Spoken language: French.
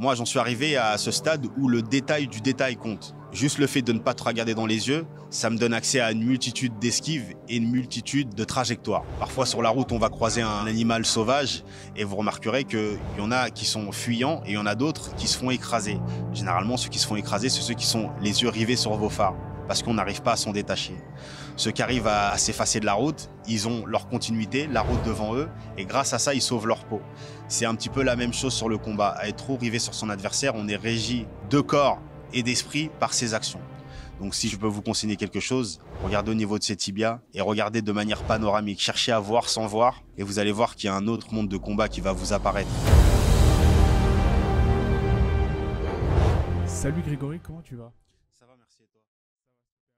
Moi, j'en suis arrivé à ce stade où le détail du détail compte. Juste le fait de ne pas te regarder dans les yeux, ça me donne accès à une multitude d'esquives et une multitude de trajectoires. Parfois sur la route, on va croiser un animal sauvage et vous remarquerez qu'il y en a qui sont fuyants et il y en a d'autres qui se font écraser. Généralement, ceux qui se font écraser, c'est ceux qui sont les yeux rivés sur vos phares parce qu'on n'arrive pas à s'en détacher. Ceux qui arrivent à, s'effacer de la route, ils ont leur continuité, la route devant eux, et grâce à ça, ils sauvent leur peau. C'est un petit peu la même chose sur le combat. À être trop rivé sur son adversaire, on est régi de corps et d'esprit par ses actions. Donc si je peux vous conseiller quelque chose, regardez au niveau de ses tibias et regardez de manière panoramique. Cherchez à voir sans voir et vous allez voir qu'il y a un autre monde de combat qui va vous apparaître. Salut Grégory, comment tu vas? savaş tutuyorum